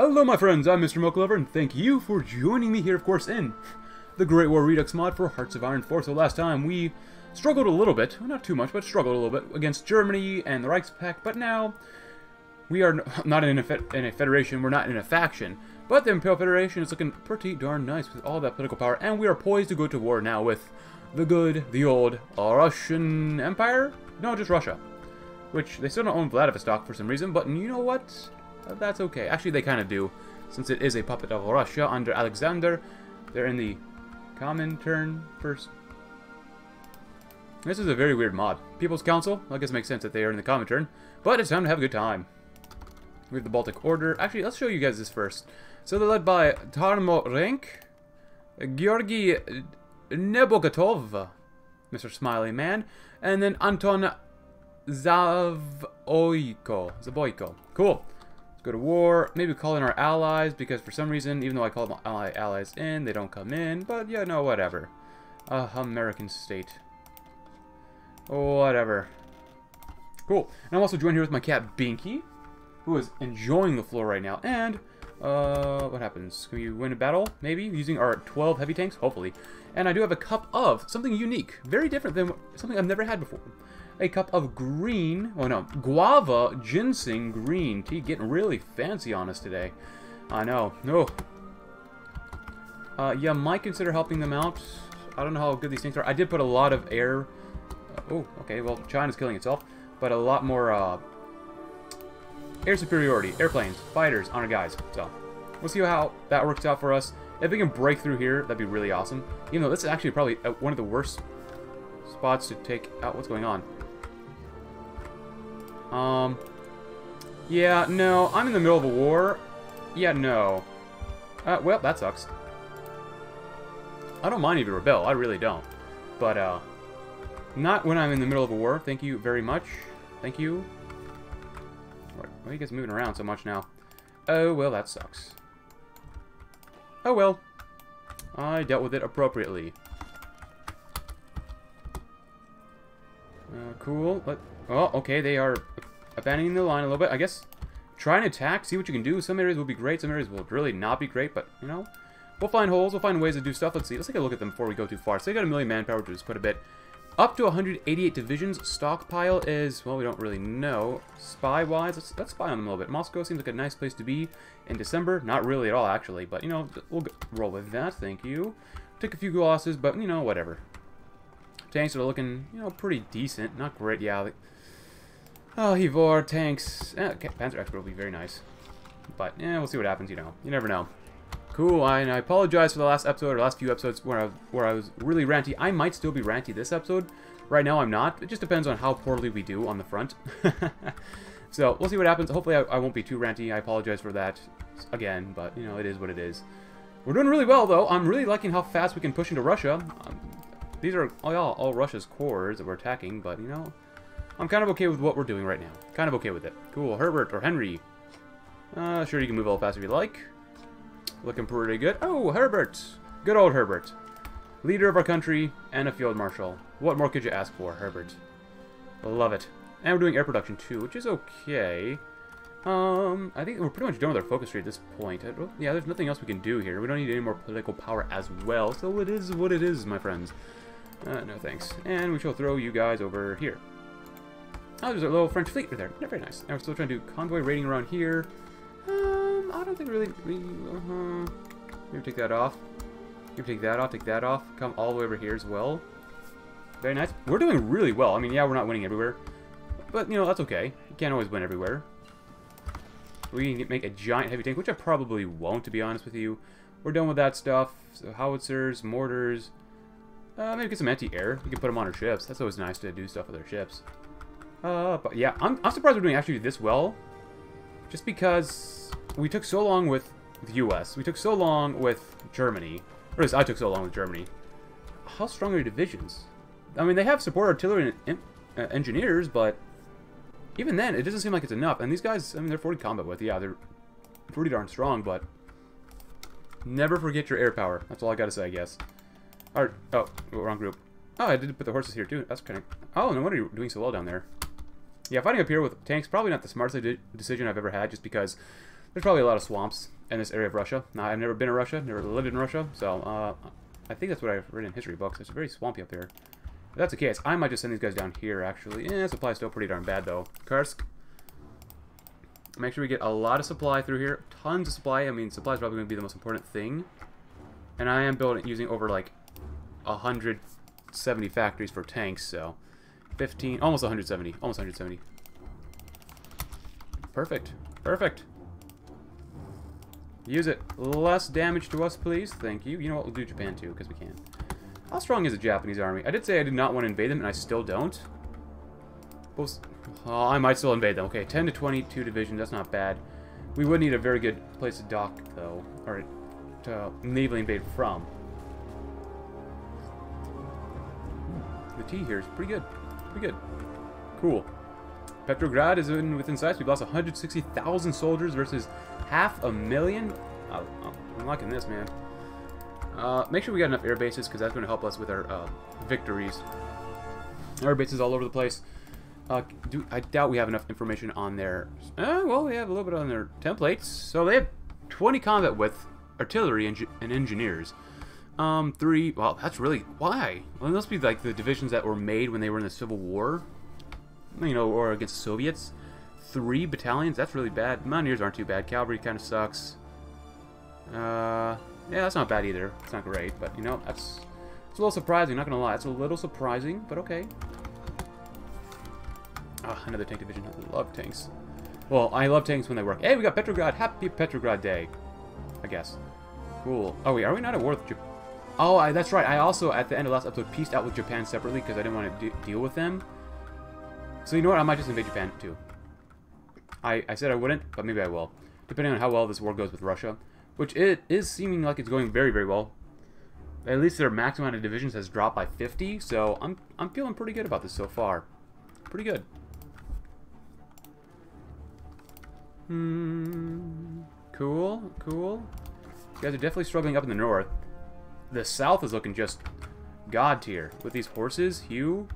Hello my friends, I'm Mr. Mochalover, and thank you for joining me here, of course, in the Great War Redux mod for Hearts of Iron 4. So last time we struggled a little bit, well, not too much, but struggled a little bit against Germany and the Reichspakt, but now we are not in a, in a federation, we're not in a faction, but the Imperial Federation is looking pretty darn nice with all that political power, and we are poised to go to war now with the good, the old Russian Empire? No, just Russia. Which, they still don't own Vladivostok for some reason, but you know what? That's okay. Actually, they kind of do, since it is a puppet of Russia under Alexander. They're in the Comintern first. This is a very weird mod. People's Council, I guess it makes sense that they are in the Comintern, but it's time to have a good time. We have the Baltic Order. Actually, let's show you guys this first. So they're led by Tarmo Renk, Georgi Nebogatov, Mr. Smiley Man, and then Anton Zavoyko. Zavoyko. Cool. Let's go to war. Maybe call in our allies, because for some reason, even though I call my allies in, they don't come in. But, yeah, no, whatever. Uh, American state. Whatever. Cool. And I'm also joined here with my cat, Binky, who is enjoying the floor right now. And, uh, what happens? Can we win a battle? Maybe? Using our 12 heavy tanks? Hopefully. And I do have a cup of something unique. Very different than something I've never had before a cup of green, oh no, guava ginseng green tea. Getting really fancy on us today. I know. No. Uh, yeah, might consider helping them out. I don't know how good these things are. I did put a lot of air. Uh, oh, okay. Well, China's killing itself, but a lot more uh, air superiority, airplanes, fighters on our guys. So we'll see how that works out for us. If we can break through here, that'd be really awesome. Even though this is actually probably uh, one of the worst spots to take out. What's going on? Um, yeah, no, I'm in the middle of a war. Yeah, no. Uh, well, that sucks. I don't mind if you rebel, I really don't. But, uh, not when I'm in the middle of a war. Thank you very much. Thank you. Why are you guys moving around so much now? Oh, well, that sucks. Oh, well. I dealt with it appropriately. Uh, cool. Let Oh, okay, they are abandoning the line a little bit. I guess try and attack, see what you can do. Some areas will be great, some areas will really not be great, but, you know, we'll find holes, we'll find ways to do stuff. Let's see, let's take a look at them before we go too far. So they got a million manpower, which is quite a bit. Up to 188 divisions. Stockpile is, well, we don't really know. Spy-wise, let's, let's spy on them a little bit. Moscow seems like a nice place to be in December. Not really at all, actually, but, you know, we'll roll with that. Thank you. Took a few losses, but, you know, whatever. Tanks are looking, you know, pretty decent. Not great, yeah. Oh, Hevor, tanks. Eh, okay, Panzer Expert will be very nice. But, yeah, we'll see what happens, you know. You never know. Cool, I, and I apologize for the last episode, or last few episodes where I, where I was really ranty. I might still be ranty this episode. Right now, I'm not. It just depends on how poorly we do on the front. so, we'll see what happens. Hopefully, I, I, won't be too ranty. I apologize for that again, but, you know, it is what it is. We're doing really well, though. I'm really liking how fast we can push into Russia. Um, these are all, all Russia's cores that we're attacking, but, you know, I'm kind of okay with what we're doing right now. Kind of okay with it. Cool. Herbert or Henry. Uh, sure, you can move a little fast if you like. Looking pretty good. Oh, Herbert! Good old Herbert. Leader of our country and a field marshal. What more could you ask for, Herbert? Love it. And we're doing air production too, which is okay. Um, I think we're pretty much done with our focus tree at this point. yeah, there's nothing else we can do here. We don't need any more political power as well, so it is what it is, my friends. Uh, no thanks. And we shall throw you guys over here. Oh, there's a little French fleet right there. Yeah, very nice. Now we're still trying to do convoy raiding around here. Um, I don't think really... We, uh -huh. Maybe take that off. Maybe take that off, take that off. Come all the way over here as well. Very nice. We're doing really well. I mean, yeah, we're not winning everywhere. But, you know, that's okay. You can't always win everywhere. We can make a giant heavy tank, which I probably won't, to be honest with you. We're done with that stuff. So howitzers, mortars. Uh, maybe get some anti-air. We can put them on our ships. That's always nice to do stuff with our ships. Uh, but yeah, I'm, I'm surprised we're doing actually this well. Just because we took so long with the U.S. We took so long with Germany. Or at least I took so long with Germany. How strong are your divisions? I mean, they have support artillery and uh, engineers, but even then, it doesn't seem like it's enough. And these guys, I mean, they're 40 combat with. Yeah, they're pretty darn strong, but never forget your air power. That's all I gotta say, I guess. Alright, oh, wrong group. Oh, I did put the horses here, too. That's kind of... Oh, no wonder you're doing so well down there. Yeah, fighting up here with tanks, probably not the smartest decision I've ever had, just because There's probably a lot of swamps in this area of Russia. Now, I've never been to Russia, never lived in Russia, so uh, I think that's what I've read in history books. It's very swampy up here. If that's the case, I might just send these guys down here, actually. Eh, supply's still pretty darn bad, though. Kursk. Make sure we get a lot of supply through here. Tons of supply. I mean, supply is probably going to be the most important thing. And I am building using over, like, 170 factories for tanks, so... 15, almost 170, almost 170. Perfect, perfect. Use it. Less damage to us, please. Thank you. You know what? We'll do Japan, too, because we can. How strong is the Japanese army? I did say I did not want to invade them, and I still don't. Both, oh, I might still invade them. Okay, 10 to 22 divisions. That's not bad. We would need a very good place to dock, though, or to navally invade from. The tea here is pretty good. Pretty good. Cool. Petrograd is in within sight. We've lost 160,000 soldiers versus half a million. Oh, oh, I'm liking this, man. Uh, make sure we got enough air bases because that's going to help us with our uh, victories. Air bases all over the place. Uh, do, I doubt we have enough information on their... Uh, well, we have a little bit on their templates. So they have 20 combat with artillery and, and engineers. Um, three... Well, that's really... Why? Well, it must be like the divisions that were made when they were in the Civil War. You know, or against the Soviets. Three battalions? That's really bad. Mountaineers aren't too bad. Cavalry kind of sucks. Uh... Yeah, that's not bad either. It's not great, but, you know, that's... It's a little surprising, not gonna lie. It's a little surprising, but okay. Ah, another tank division. I love tanks. Well, I love tanks when they work. Hey, we got Petrograd. Happy Petrograd Day. I guess. Cool. Oh, wait, are we not at war with Japan? Oh, I, that's right. I also, at the end of last episode, pieced out with Japan separately because I didn't want to de deal with them. So you know what? I might just invade Japan, too. I, I said I wouldn't, but maybe I will. Depending on how well this war goes with Russia. Which it is seeming like it's going very, very well. At least their maximum amount of divisions has dropped by 50, so I'm, I'm feeling pretty good about this so far. Pretty good. Hmm. Cool, cool. You guys are definitely struggling up in the north. The south is looking just god tier. With these horses, Hugh.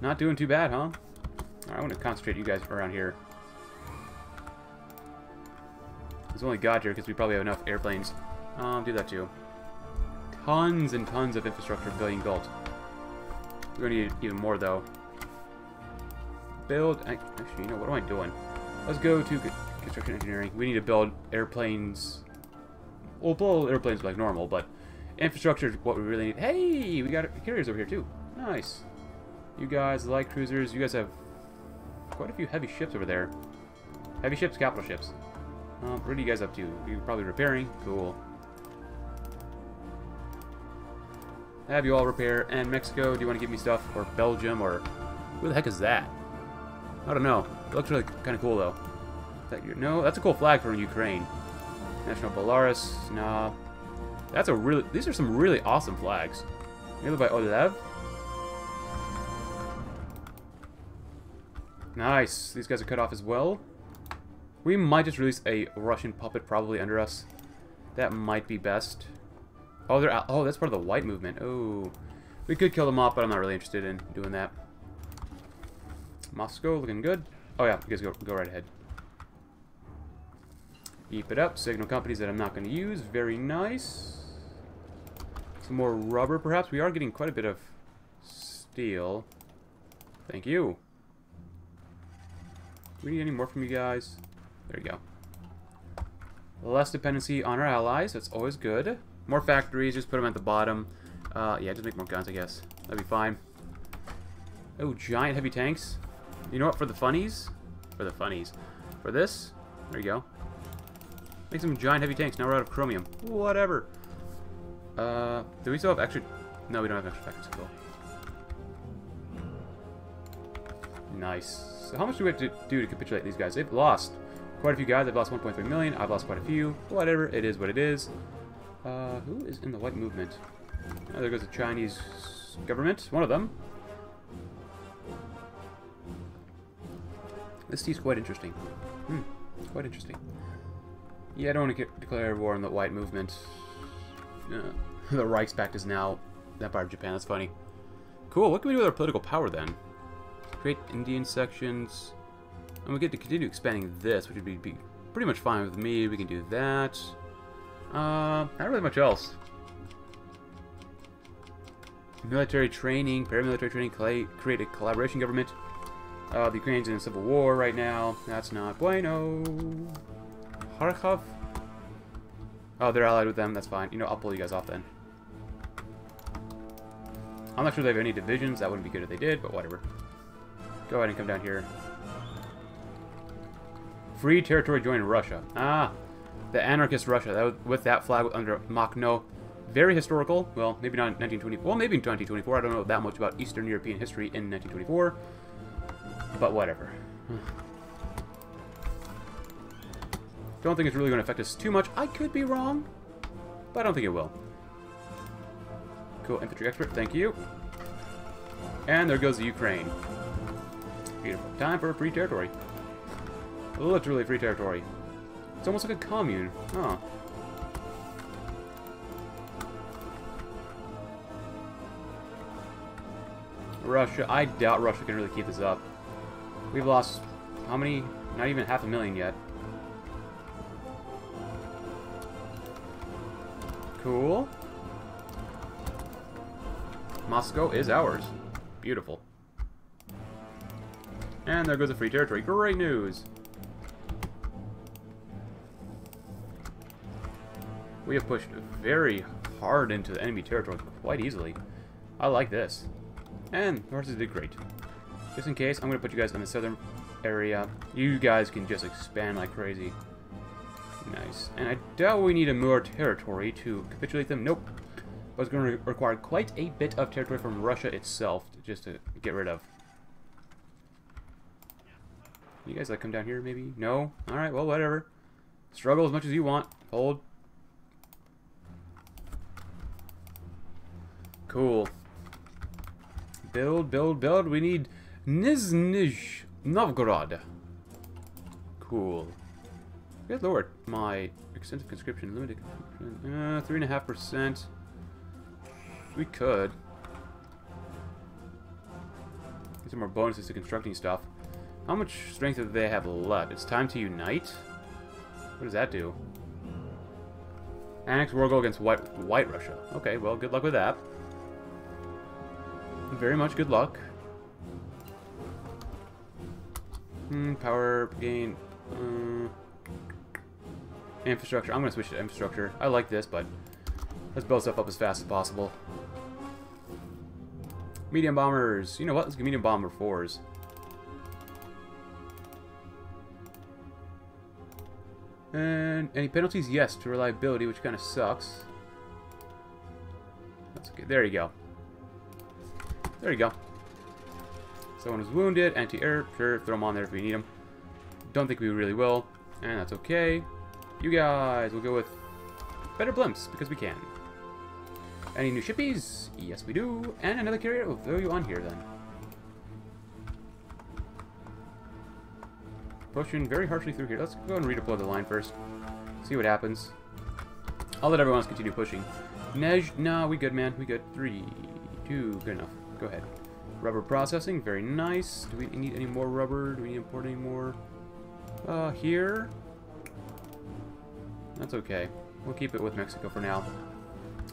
Not doing too bad, huh? I want to concentrate you guys around here. It's only god here because we probably have enough airplanes. Um, do that too. Tons and tons of infrastructure being built. We're gonna need even more though. Build. Actually, you know what am I doing? Let's go to construction engineering. We need to build airplanes. We'll build airplanes like normal, but infrastructure is what we really need. Hey, we got carriers over here too. Nice. You guys like cruisers. You guys have quite a few heavy ships over there. Heavy ships, capital ships. Um, what are you guys up to? You're probably repairing? Cool. Have you all repair. And Mexico, do you want to give me stuff? Or Belgium, or... Who the heck is that? I don't know. It looks really kind of cool, though. That no, that's a cool flag from Ukraine. National Belarus, nah. That's a really... These are some really awesome flags. Made by Olev. Nice. These guys are cut off as well. We might just release a Russian puppet probably under us. That might be best. Oh, they're out. Oh, that's part of the white movement. Oh. We could kill them off, but I'm not really interested in doing that. Moscow looking good. Oh, yeah. You guys go, go right ahead. Keep it up. Signal companies that I'm not going to use. Very nice. Some more rubber, perhaps. We are getting quite a bit of steel. Thank you. Do we need any more from you guys? There you go. Less dependency on our allies. That's always good. More factories. Just put them at the bottom. Uh, yeah, just make more guns, I guess. That'd be fine. Oh, giant heavy tanks. You know what? For the funnies? For the funnies. For this? There you go. Make some giant heavy tanks. Now we're out of chromium. Whatever. Uh, do we still have extra... No, we don't have extra factories. Cool. Nice. So how much do we have to do to capitulate these guys? They've lost quite a few guys. I've lost 1.3 million. I've lost quite a few. Whatever. It is what it is. Uh, who is in the white movement? Oh, there goes the Chinese government. One of them. This seems quite interesting. Hmm. Quite interesting. Yeah, I don't want to declare war on the white movement. Uh, the Reichspakt is now that part of Japan. That's funny. Cool. What can we do with our political power then? Create Indian sections. And we get to continue expanding this, which would be, be pretty much fine with me. We can do that. Uh, not really much else. Military training, paramilitary training, create a collaboration government. Uh, the Ukrainians in a civil war right now. That's not bueno. Kharkov? Oh, they're allied with them. That's fine. You know, I'll pull you guys off then. I'm not sure they have any divisions. That wouldn't be good if they did, but whatever. Go ahead and come down here. Free territory join Russia. Ah, the anarchist Russia. That was, with that flag under Makhno. Very historical. Well, maybe not in 1924. Well, maybe in 2024. I don't know that much about Eastern European history in 1924. But whatever. Don't think it's really going to affect us too much. I could be wrong, but I don't think it will. Cool, infantry expert, thank you. And there goes the Ukraine. Beautiful. Time for free territory. Literally free territory. It's almost like a commune. Huh. Russia. I doubt Russia can really keep this up. We've lost how many? Not even half a million yet. Cool. Moscow is ours. Beautiful. And there goes the free territory. Great news! We have pushed very hard into the enemy territory quite easily. I like this. And the horses did great. Just in case, I'm going to put you guys in the southern area. You guys can just expand like crazy. Nice. And I doubt we need a more territory to capitulate them. Nope. But it's going to require quite a bit of territory from Russia itself just to get rid of. You guys like come down here maybe? No? Alright, well whatever. Struggle as much as you want. Hold. Cool. Build, build, build. We need Nizhny Novgorod. Cool. Good lord. My extensive conscription, limited uh, 3.5%. We could. Get some more bonuses to constructing stuff. How much strength do they have left? It's time to unite? What does that do? Annex war goal against White, White Russia. Okay, well, good luck with that. Very much good luck. Hmm, power gain. Uh, infrastructure. I'm going to switch to infrastructure. I like this, but let's build stuff up as fast as possible. Medium bombers. You know what? Let's get medium bomber fours. And any penalties? Yes, to reliability, which kind of sucks. That's okay. There you go. There you go. Someone is wounded, anti-air, sure, throw them on there if we need them. Don't think we really will, and that's okay. You guys, we'll go with better blimps, because we can. Any new shippies? Yes, we do. And another carrier? We'll throw you on here, then. Pushing very harshly through here. Let's go and redeploy the line first. See what happens. I'll let everyone else continue pushing. Nej, nah, we good, man. We good. Three, two, good enough. Go ahead. Rubber processing, very nice. Do we need any more rubber? Do we import any more? Uh, here? That's okay. We'll keep it with Mexico for now.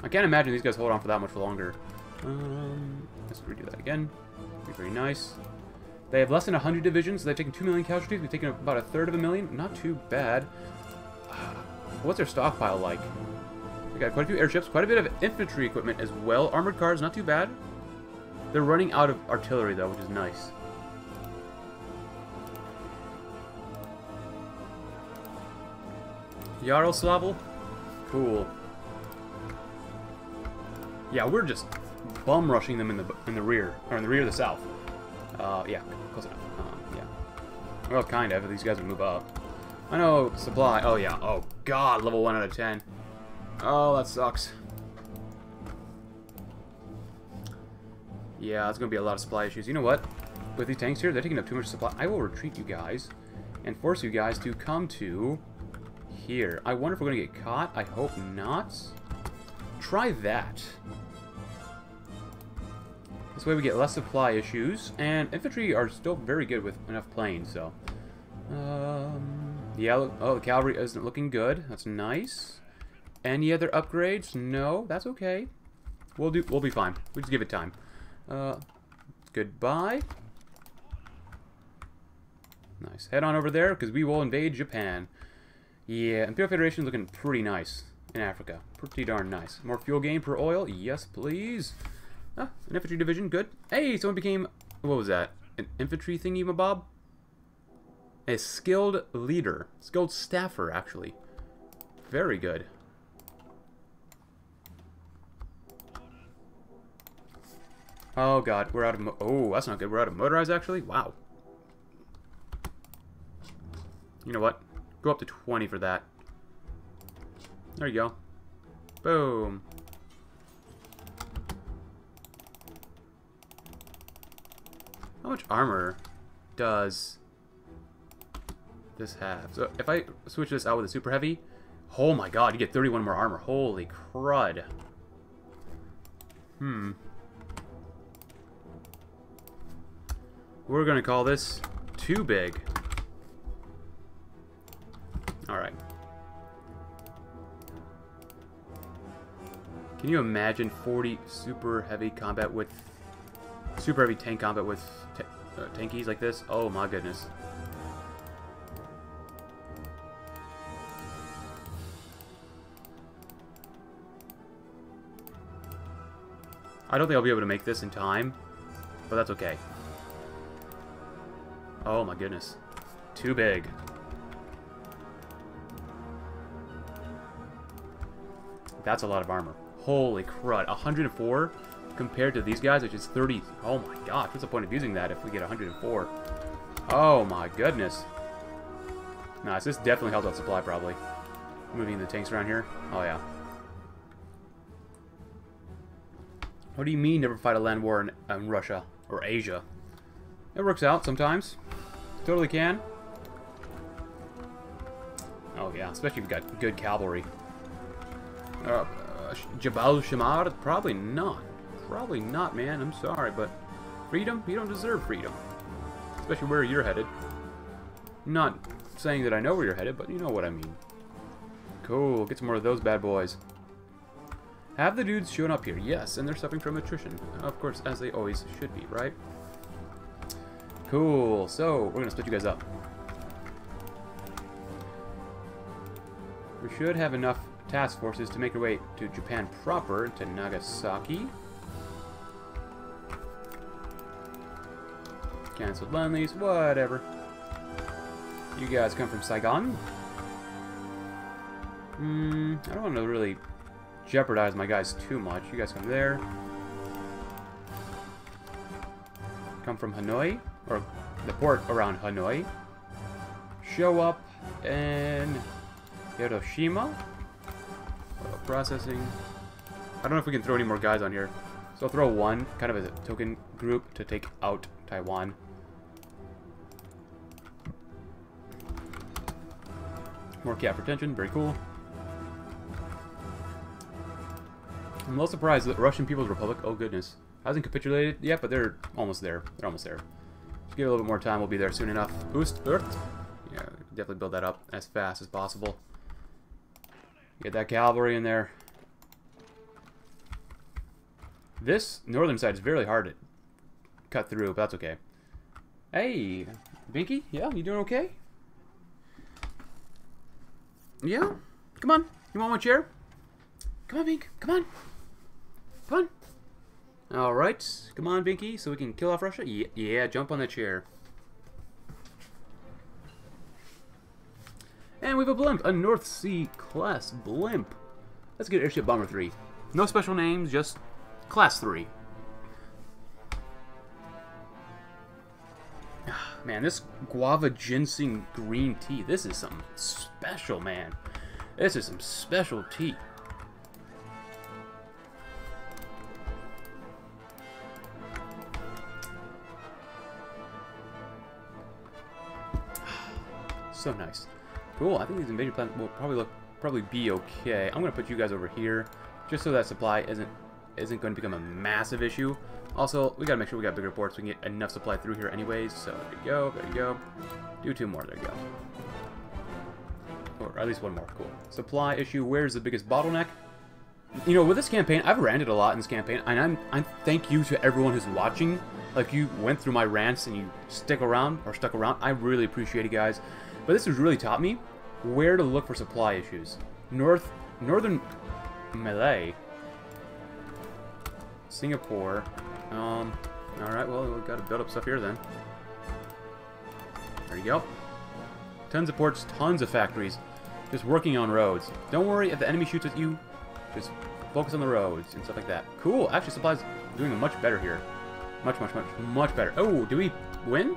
I can't imagine these guys hold on for that much longer. Um, let's redo that again. Be very nice. They have less than 100 divisions, so they've taken 2 million casualties. We've taken about a third of a million. Not too bad. What's their stockpile like? We got quite a few airships, quite a bit of infantry equipment as well. Armored cars, not too bad. They're running out of artillery, though, which is nice. Yaroslavl? Cool. Yeah, we're just bum rushing them in the in the rear, or in the rear of the south. Uh, yeah, close enough. Um, yeah. Well, kind of. These guys would move up. I know supply. Oh yeah. Oh god, level one out of ten. Oh, that sucks. Yeah, it's to be a lot of supply issues. You know what? With these tanks here, they're taking up too much supply. I will retreat you guys and force you guys to come to here. I wonder if we're going to get caught. I hope not. Try that. This way we get less supply issues, and infantry are still very good with enough planes, so... Um, Yellow. Oh, the cavalry isn't looking good. That's nice. Any other upgrades? No, that's okay. We'll do. We'll be fine. We just give it time. Uh, goodbye. Nice. Head on over there because we will invade Japan. Yeah, Imperial Federation looking pretty nice in Africa. Pretty darn nice. More fuel gain per oil? Yes, please. Ah, an infantry division. Good. Hey, someone became... What was that? An infantry thingy, my Bob? A skilled leader. Skilled staffer, actually. Very good. Oh god, we're out of oh, that's not good. We're out of motorized actually. Wow. You know what? Go up to 20 for that. There you go. Boom. How much armor does this have? So if I switch this out with a super heavy, oh my god, you get 31 more armor. Holy crud. Hmm. We're gonna call this too big. Can you imagine 40 super heavy combat with... Super heavy tank combat with uh, tankies like this? Oh my goodness. I don't think I'll be able to make this in time, but that's okay. Oh my goodness. Too big. That's a lot of armor. Holy crud. 104 compared to these guys, which is 30. Oh my gosh, what's the point of using that if we get 104? Oh my goodness. Nice, this definitely helps out supply probably. Moving the tanks around here. Oh yeah. What do you mean never fight a land war in, in Russia or Asia? It works out sometimes. Totally can. Oh yeah, especially if you've got good cavalry. Uh, Jabal Shamar? Probably not. Probably not, man. I'm sorry, but freedom? You don't deserve freedom. Especially where you're headed. not saying that I know where you're headed, but you know what I mean. Cool. Get some more of those bad boys. Have the dudes shown up here? Yes, and they're suffering from attrition. Of course, as they always should be, right? Cool. So, we're going to split you guys up. We should have enough task forces to make our way to Japan proper, to Nagasaki. Cancelled land lease, whatever. You guys come from Saigon? Hmm, I don't want to really jeopardize my guys too much. You guys come there. Come from Hanoi? or the port around Hanoi, show up in Hiroshima. Uh, processing. I don't know if we can throw any more guys on here. So I'll throw one, kind of as a token group to take out Taiwan. More cap retention, very cool. I'm a little surprised that Russian People's Republic, oh goodness, hasn't capitulated yet, but they're almost there. They're almost there. Give it a little bit more time, we'll be there soon enough. Boost, Earth. Yeah, definitely build that up as fast as possible. Get that cavalry in there. This northern side is very hard to cut through, but that's okay. Hey, Binky? Yeah, you doing okay? Yeah? Come on. You want one chair? Come on, Bink. Come on. Come on. Alright, come on, Binky, so we can kill off Russia? Yeah, yeah, jump on the chair. And we have a blimp, a North Sea class blimp. Let's get Airship Bomber 3. No special names, just class 3. Man, this guava ginseng green tea, this is some special, man. This is some special tea. So nice. Cool, I think these invasion plans will probably look probably be okay. I'm gonna put you guys over here, just so that supply isn't isn't going to become a massive issue. Also, we gotta make sure we got bigger ports so we can get enough supply through here anyways. So there you go, there you go. Do two more, there you go. Or at least one more. Cool. Supply issue. Where's the biggest bottleneck? You know, with this campaign, I've ranted a lot in this campaign, and I'm, I'm thank you to everyone who's watching. Like, you went through my rants and you stick around, or stuck around. I really appreciate it, guys. But this has really taught me where to look for supply issues. North, Northern Malay, Singapore. Um, alright, well, we've got to build up stuff here then. There you go. Tons of ports, tons of factories. Just working on roads. Don't worry if the enemy shoots at you. Just focus on the roads and stuff like that. Cool. Actually, supplies doing much better here. Much, much, much, much better. Oh, do we win?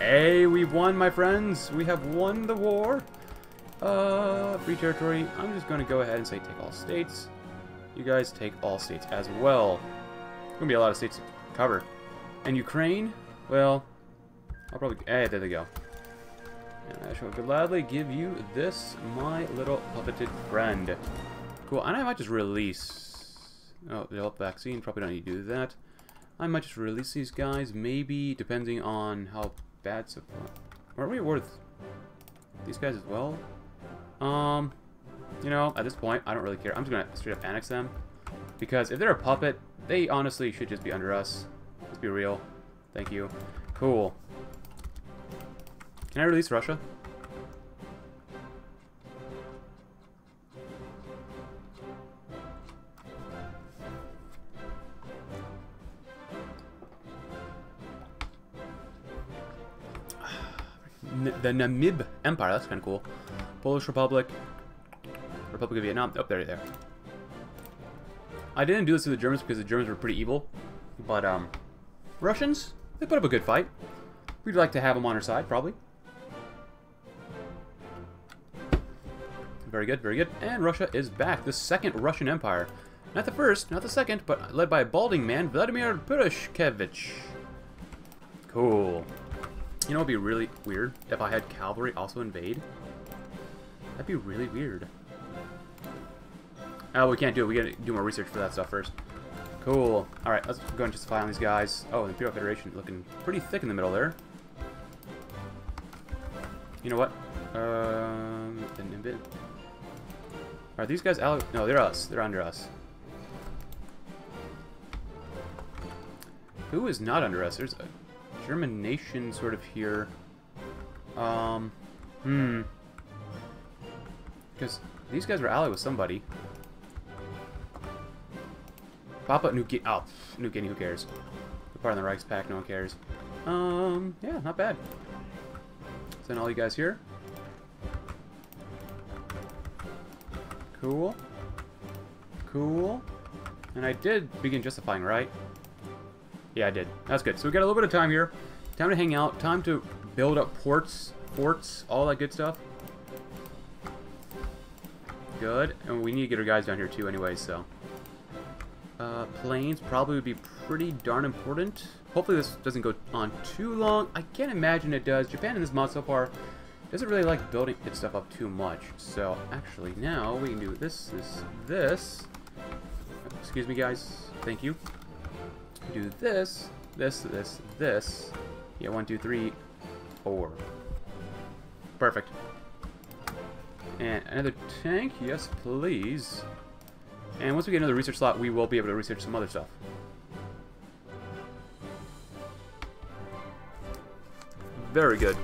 Hey, we won, my friends. We have won the war. Uh, free territory. I'm just going to go ahead and say take all states. You guys take all states as well. Going to be a lot of states to cover. And Ukraine, well, I'll probably... Hey, there they go. And I shall gladly give you this, my little puppeted friend. Cool, and I might just release... Oh, the health vaccine, probably don't need to do that. I might just release these guys, maybe, depending on how bad supply... Are we worth these guys as well? Um, you know, at this point, I don't really care. I'm just gonna straight up annex them. Because if they're a puppet, they honestly should just be under us. Let's be real. Thank you. Cool. Can I release Russia? The Namib Empire, that's kind of cool. Polish Republic, Republic of Vietnam. Oh, there, there. I didn't do this to the Germans because the Germans were pretty evil. But, um, Russians, they put up a good fight. We'd like to have them on our side, probably. Very good, very good. And Russia is back. The second Russian Empire. Not the first, not the second, but led by a balding man, Vladimir Purishkevich. Cool. You know, it'd be really weird if I had cavalry also invade. That'd be really weird. Oh, we can't do it. We gotta do more research for that stuff first. Cool. Alright, let's go and just justify on these guys. Oh, the Imperial Federation looking pretty thick in the middle there. You know what? Um, Are these guys out? No, they're us. They're under us. Who is not under us? There's a German nation sort of here. Um, hmm. Because these guys were allied with somebody. Papa New Guinea. Oh, New Guinea, who cares? We're part of the Reichspakt, no one cares. Um, yeah, not bad. Send all you guys here. Cool. Cool. And I did begin justifying, right? Yeah, I did. That's good. So we got a little bit of time here. Time to hang out. Time to build up ports, forts, all that good stuff. Good. And we need to get our guys down here too anyway, so. Uh, planes probably would be pretty darn important. Hopefully this doesn't go on too long. I can't imagine it does. Japan in this mod so far doesn't really like building its stuff up too much. So actually now we can do this, this, this. Excuse me guys. Thank you. Do this, this, this, this. Yeah, one, two, three, four. Perfect. And another tank, yes please. And once we get another research slot, we will be able to research some other stuff. Very good.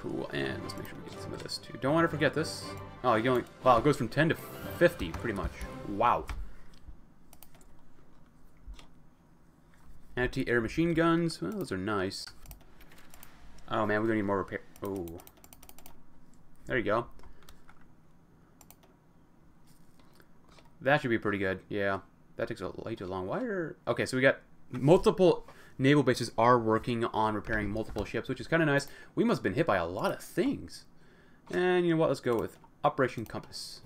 Cool, and let's make sure we get some of this too. Don't want to forget this. Oh, you only, wow, it goes from 10 to 50, pretty much. Wow. Anti-air machine guns. Well, those are nice. Oh, man, we're going to need more repair. Oh. There you go. That should be pretty good. Yeah. That takes a way too long. Why are... Okay, so we got multiple naval bases are working on repairing multiple ships, which is kind of nice. We must have been hit by a lot of things. And you know what? Let's go with Operation Compass.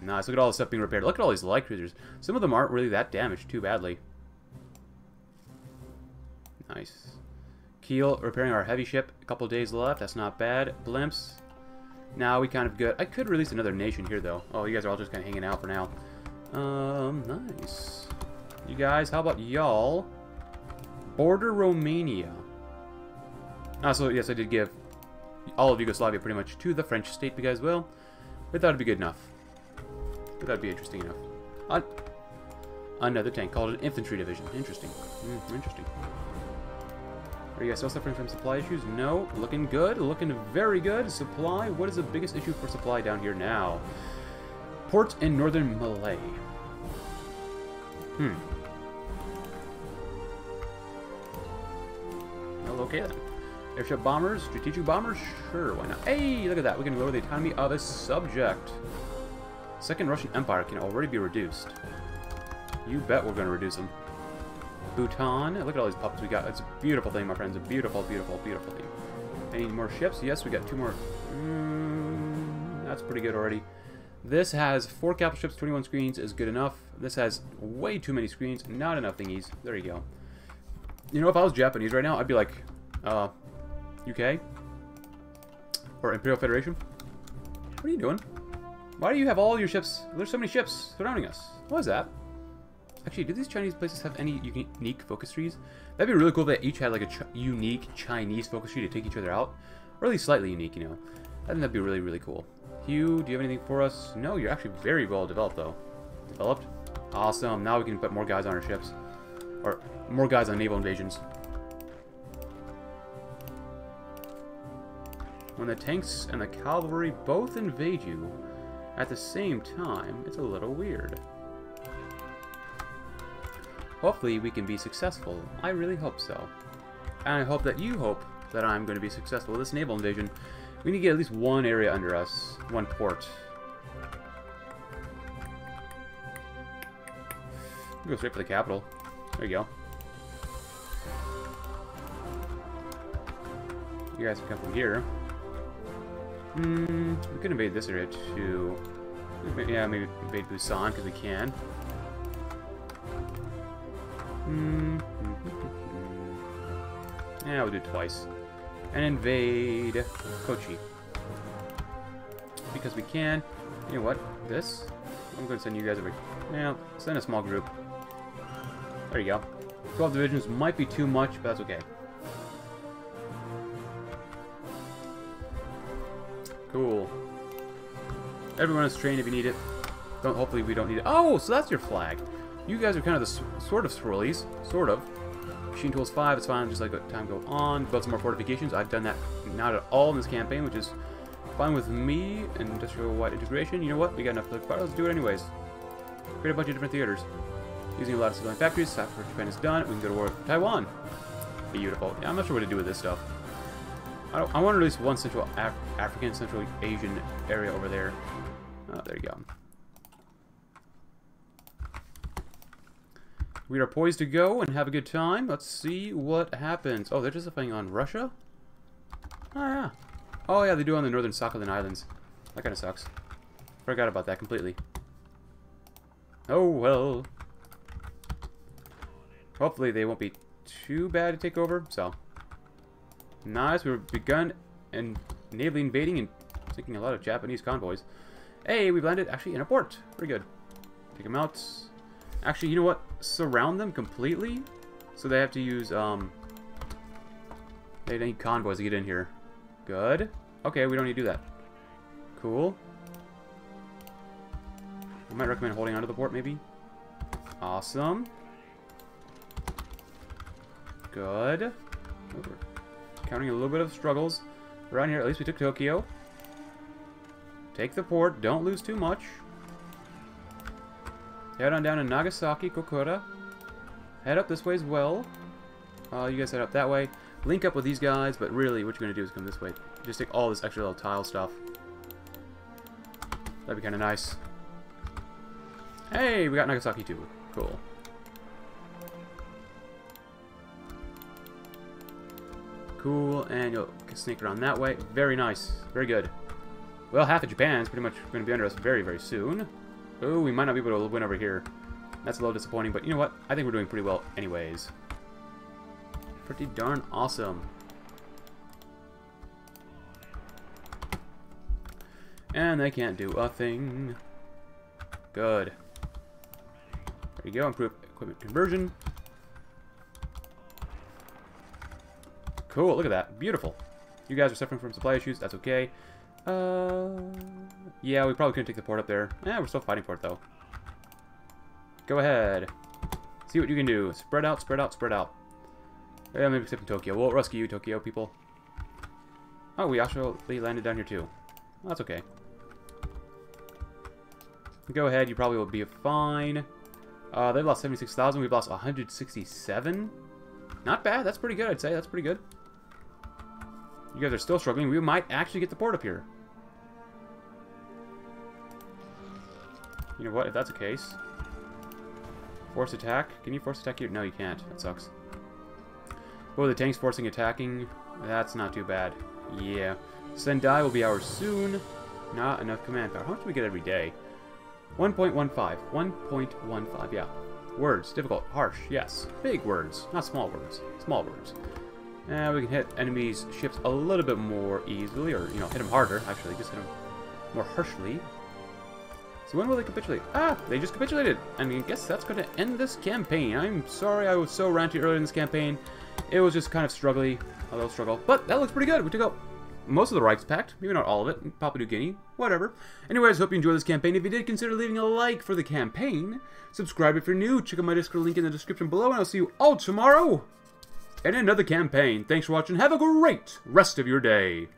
Nice. Look at all the stuff being repaired. Look at all these light cruisers. Some of them aren't really that damaged too badly. Nice. Kiel repairing our heavy ship. A couple days left. That's not bad. Blimps. Now we kind of good. I could release another nation here, though. Oh, you guys are all just kind of hanging out for now. Um, nice. You guys, how about y'all? Border Romania. Also, yes, I did give all of Yugoslavia pretty much to the French state because, well, we thought it'd be good enough. We thought it'd be interesting enough. Uh, another tank called an infantry division. Interesting. Mm, interesting. Are you guys still suffering from supply issues? No. Looking good. Looking very good. Supply. What is the biggest issue for supply down here now? Port in northern Malay. Hmm. Well, okay then. Airship bombers, strategic bombers, sure, why not? Hey, look at that, we can lower the economy of a subject. Second Russian Empire can already be reduced. You bet we're going to reduce them. Bhutan, look at all these puppets we got. It's a beautiful thing, my friends, a beautiful, beautiful, beautiful thing. Any more ships? Yes, we got two more. Mm, that's pretty good already. This has four capital ships, 21 screens is good enough. This has way too many screens, not enough thingies. There you go. You know, if I was Japanese right now, I'd be like, uh, UK? Or Imperial Federation? What are you doing? Why do you have all your ships? There's so many ships surrounding us. What is that? Actually, do these Chinese places have any unique focus trees? That'd be really cool if they each had like a ch unique Chinese focus tree to take each other out. Or at least slightly unique, you know. I think that'd be really, really cool. Hugh, do you have anything for us? No, you're actually very well developed, though. Developed? Awesome. Now we can put more guys on our ships. Or more guys on naval invasions. When the tanks and the cavalry both invade you at the same time, it's a little weird. Hopefully we can be successful. I really hope so. And I hope that you hope that I'm going to be successful with this naval invasion. We need to get at least one area under us. One port. Go straight for the capital. There you go. You guys can come from here. Hmm, we could invade this area too. Yeah, maybe invade Busan because we can. Hmm. Yeah, we'll do it twice. And invade Kochi. Because we can. You know what? This? I'm going to send you guys over. Yeah, send a small group. There you go. 12 divisions might be too much, but that's okay. Cool. Everyone is trained if you need it. Don't. Hopefully we don't need it. Oh, so that's your flag. You guys are kind of the sort of swirlies. Sort of. Machine Tools 5, it's fine, just like time go on. Build some more fortifications. I've done that not at all in this campaign, which is fine with me. And industrial-wide integration. You know what? We got enough power. Let's do it anyways. Create a bunch of different theaters. Using a lot of civilian factories. South Japan is done. We can go to war with Taiwan. Beautiful. Yeah, I'm not sure what to do with this stuff. I, I want at least one Central Af African, Central Asian area over there. Oh, there you go. We are poised to go and have a good time. Let's see what happens. Oh, they're just fighting on Russia? Oh, yeah. Oh, yeah, they do on the northern Sakhalin Islands. That kind of sucks. Forgot about that completely. Oh, well. Hopefully they won't be too bad to take over, so. Nice, we've begun and navally invading and sinking a lot of Japanese convoys. Hey, we've landed actually in a port. Pretty good. Take them out. Actually, you know what? Surround them completely. So they have to use, um... They need convoys to get in here. Good. Okay, we don't need to do that. Cool. I might recommend holding onto the port, maybe. Awesome. Good. Counting a little bit of struggles. Around here, at least we took Tokyo. Take the port. Don't lose too much. Head on down to Nagasaki, Kokura. Head up this way as well. Uh, you guys head up that way. Link up with these guys, but really what you're going to do is come this way. Just take all this extra little tile stuff. That'd be kind of nice. Hey, we got Nagasaki too. Cool. Cool, and you'll sneak around that way. Very nice. Very good. Well, half of Japan's pretty much going to be under us very, very soon. Oh, we might not be able to win over here. That's a little disappointing, but you know what? I think we're doing pretty well anyways. Pretty darn awesome. And they can't do a thing. Good. There you go, improve equipment conversion. Cool, look at that. Beautiful. You guys are suffering from supply issues. That's okay. Uh, yeah, we probably couldn't take the port up there. Yeah, we're still fighting for it, though. Go ahead. See what you can do. Spread out, spread out, spread out. Yeah, maybe except in Tokyo. We'll rescue you, Tokyo people. Oh, we actually landed down here, too. That's okay. Go ahead, you probably will be fine. Uh, they've lost 76,000. We've lost 167. Not bad. That's pretty good, I'd say. That's pretty good. You guys are still struggling. We might actually get the port up here. You know what? If that's the case... Force attack? Can you force attack here? No, you can't. That sucks. Oh, the tank's forcing attacking. That's not too bad. Yeah. Sendai will be ours soon. Not enough command power. How much do we get every day? 1.15. 1.15, yeah. Words. Difficult. Harsh. Yes. Big words. Not small words. Small words. And we can hit enemies' ships a little bit more easily, or, you know, hit them harder, actually. Just hit them more harshly. So when will they capitulate? Ah, they just capitulated. And I guess that's going to end this campaign. I'm sorry I was so ranty earlier in this campaign. It was just kind of struggly, a little struggle. But that looks pretty good. We took out most of the Reichspakt, maybe not all of it, Papua New Guinea, whatever. Anyways, hope you enjoyed this campaign. If you did, consider leaving a like for the campaign. Subscribe if you're new. Check out my Discord link in the description below, and I'll see you all tomorrow in another campaign. Thanks for watching. Have a great rest of your day.